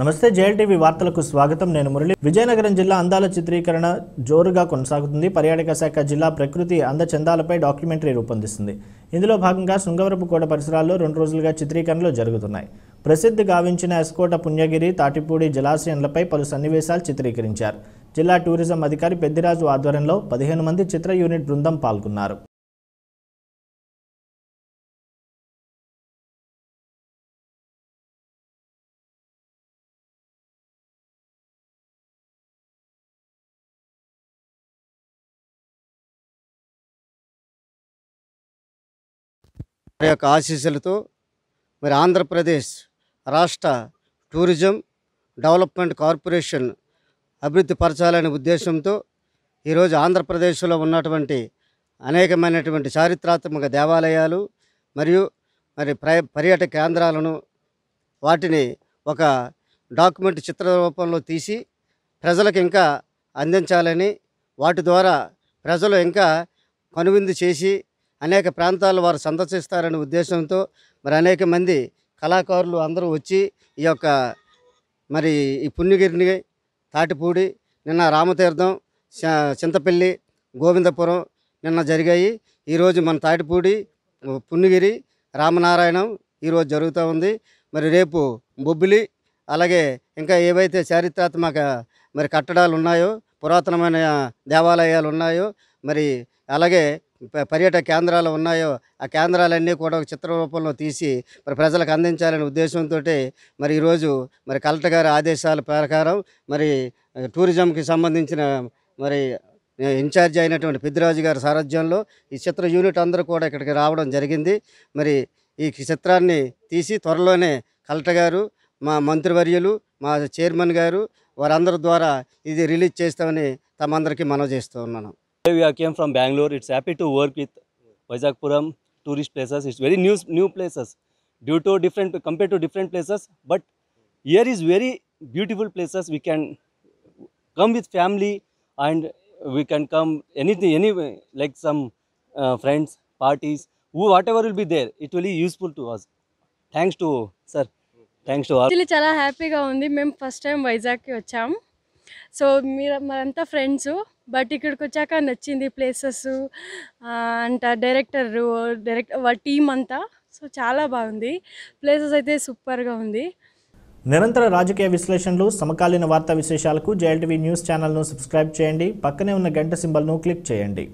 నమస్తే జేఎల్టీవీ వార్తలకు స్వాగతం. నేను మురళి. విజయనగరం జిల్లా అందాల చిత్రీకరణ జోరుగా కొనసాగుతుంది. పర్యాటక శాఖ జిల్లా ప్రకృతి అందచందాలపై డాక్యుమెంటరీ రూపొందిస్తుంది. ఇందులో భాగంగా శృంగవరపు కోట పరిసరాల్లో రెండు రోజులుగా చిత్రీకరణలు జరుగుతున్నాయి. ప్రసిద్ధి గావించిన ఎస్కోట పుణ్యగిరి తాటిపూడి జలాశయంలపై పలు సన్నివేశాలు చిత్రీకరించారు. జిల్లా టూరిజం అధికారి పెద్దిరాజు ఆధ్వర్యంలో పదిహేను మంది చిత్ర యూనిట్ బృందం పాల్గొన్నారు. వారి యొక్క ఆశీస్సులతో మరి ఆంధ్రప్రదేశ్ రాష్ట్ర టూరిజం డెవలప్మెంట్ కార్పొరేషన్ అభివృద్ధి పరచాలనే ఉద్దేశంతో ఈరోజు ఆంధ్రప్రదేశ్లో ఉన్నటువంటి అనేకమైనటువంటి చారిత్రాత్మక దేవాలయాలు మరియు మరి ప్ర పర్యాటక కేంద్రాలను వాటిని ఒక డాక్యుమెంట్ చిత్ర రూపంలో తీసి ప్రజలకు ఇంకా అందించాలని వాటి ద్వారా ప్రజలు ఇంకా కనువిందు చేసి అనేక ప్రాంతాలు వారు సందర్శిస్తారనే ఉద్దేశంతో మరి అనేక మంది కళాకారులు అందరూ వచ్చి ఈ యొక్క మరి ఈ పుణ్యగిరిని తాటిపూడి నిన్న రామతీర్థం చ- చింతపల్లి గోవిందపురం నిన్న జరిగాయి. ఈరోజు మన తాటిపూడి పుణ్యగిరి రామనారాయణం ఈరోజు జరుగుతూ ఉంది. మరి రేపు బొబ్బిలి అలాగే ఇంకా ఏవైతే చారిత్రాత్మక మరి కట్టడాలు ఉన్నాయో పురాతనమైన దేవాలయాలు ఉన్నాయో మరి అలాగే పర్యాటక కేంద్రాలు ఉన్నాయో ఆ కేంద్రాలన్నీ కూడా ఒక చిత్ర రూపంలో తీసి మరి ప్రజలకు అందించాలనే ఉద్దేశంతో మరి ఈరోజు మరి కలెక్టర్ గారి ఆదేశాల ప్రకారం మరి టూరిజంకి సంబంధించిన మరి ఆ, ఇన్ఛార్జ్ అయినటువంటి పెద్దిరాజు గారి సారథ్యంలో ఈ చిత్ర యూనిట్ అందరూ కూడా ఇక్కడికి రావడం జరిగింది. మరి ఈ చిత్రాన్ని తీసి త్వరలోనే కలెక్టర్ గారు మా మంత్రివర్యులు మా చైర్మన్ గారు వారందరి ద్వారా ఇది రిలీజ్ చేస్తామని తమందరికీ మనవి చేస్తూ ఉన్నాను. we are came from Bangalore. It's happy to work with Vizagpuram tourist places. It's very new new places due to different compared to different places. But here is very beautiful places. We can come with family and we can come anything anyway like some uh, friends parties who whatever will be there. It will be useful to us. Thanks to sir. Thanks to all. Actually చాలా హ్యాపీగా ఉంది మేము first time వైజాగ్కి వచ్చాం so మీరు మరంతా friends but ఇక్కడికి వచ్చాక నచ్చింది places అంట డైరెక్టర్ డైరెక్ట్ వాళ్ళ టీం అంతా. సో చాలా బాగుంది. ప్లేసెస్ అయితే సూపర్గా ఉంది. నిరంతర రాజకీయ విశ్లేషణలు సమకాలీన వార్తా విశేషాలకు జేఎల్టీవీ న్యూస్ ఛానల్ను సబ్స్క్రైబ్ చేయండి. పక్కనే ఉన్న గంట సింబల్ను క్లిక్ చేయండి.